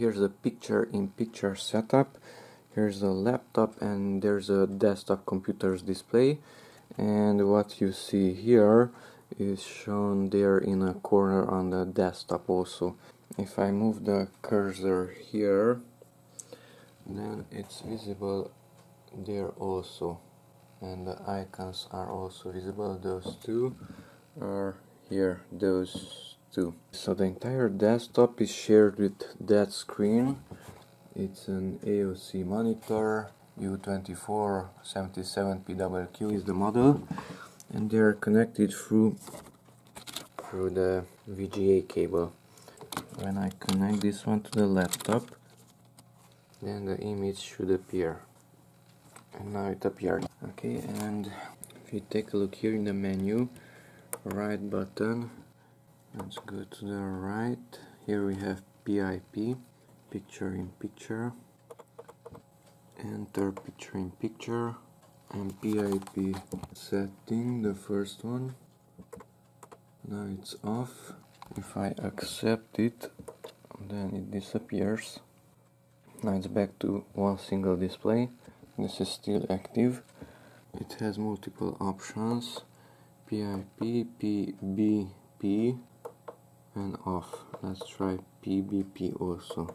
here's the picture in picture setup. Here's a laptop and there's a desktop computer's display. And what you see here is shown there in a corner on the desktop also. If I move the cursor here then it's visible there also. And the icons are also visible. Those two are here. Those two so the entire desktop is shared with that screen. It's an AOC monitor U2477PWQ is the model. And they're connected through through the VGA cable. When I connect this one to the laptop then the image should appear. And now it appeared okay and if you take a look here in the menu right button let's go to the right. Here we have PIP picture in picture enter picture in picture and PIP setting the first one. Now it's off. If I accept it then it disappears. Now it's back to one single display. This is still active. It has multiple options. PIP, PBP and off let's try PBP also.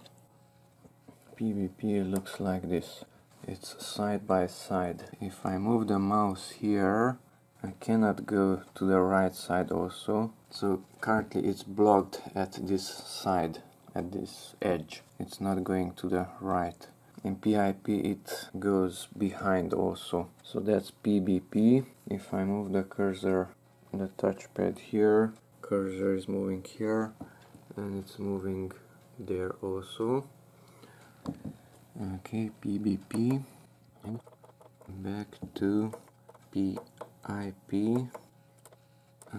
PBP looks like this. It's side by side. If I move the mouse here I cannot go to the right side also. So currently it's blocked at this side at this edge. It's not going to the right. In PIP it goes behind also. So that's PBP if I move the cursor the touchpad here cursor is moving here and it's moving there also. Okay PBP back to PIP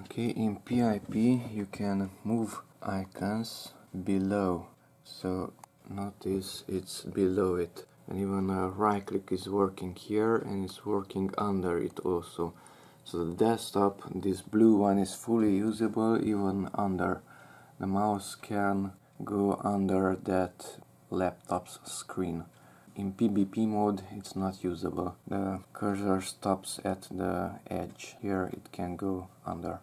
okay in PIP you can move icons below. So notice it's below it. And even a right click is working here and it's working under it also so the desktop this blue one is fully usable even under the mouse can go under that laptop's screen. In PBP mode it's not usable. The cursor stops at the edge. Here it can go under.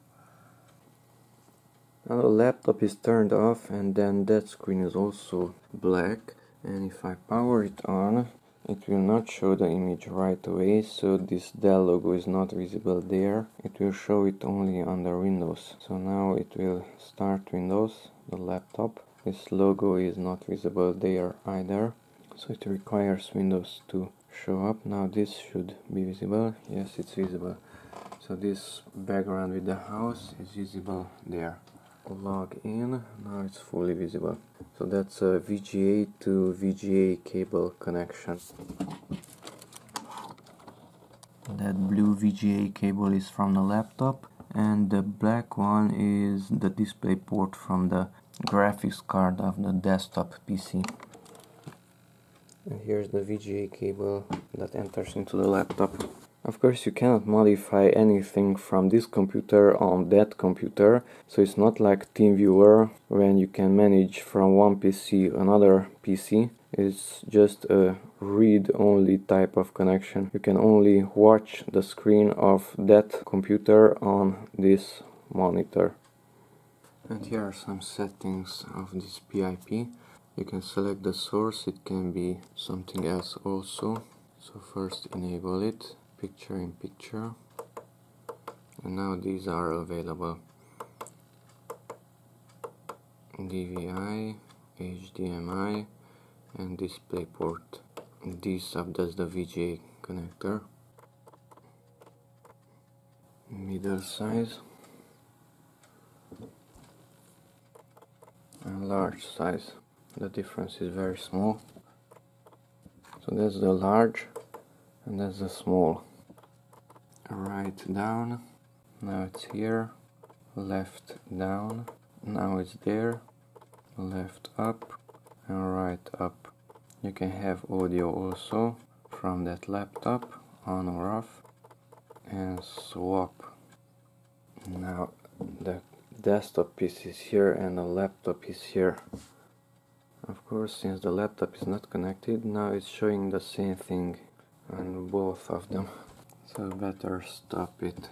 Now the laptop is turned off and then that screen is also black and if I power it on it will not show the image right away so this Dell logo is not visible there it will show it only under Windows. So now it will start Windows the laptop. This logo is not visible there either. So it requires Windows to show up. Now this should be visible. Yes it's visible. So this background with the house is visible there log in now it's fully visible so that's uh, a VGA to VGA cable connection that blue VGA cable is from the laptop and the black one is the display port from the graphics card of the desktop PC. And here's the VGA cable that enters into the laptop. Of course you cannot modify anything from this computer on that computer, so it's not like TeamViewer when you can manage from one PC another PC. It's just a read-only type of connection. You can only watch the screen of that computer on this monitor. And here are some settings of this PIP. You can select the source, it can be something else also. So first enable it, picture in picture. And now these are available. DVI, HDMI and DisplayPort. This does the VGA connector. Middle size. and large size the difference is very small so that's the large and that's the small right down. Now it's here. Left down. Now it's there. Left up and right up. You can have audio also from that laptop on or off and swap. Now the desktop piece is here and the laptop is here. Of course, since the laptop is not connected, now it's showing the same thing on both of them. So better stop it.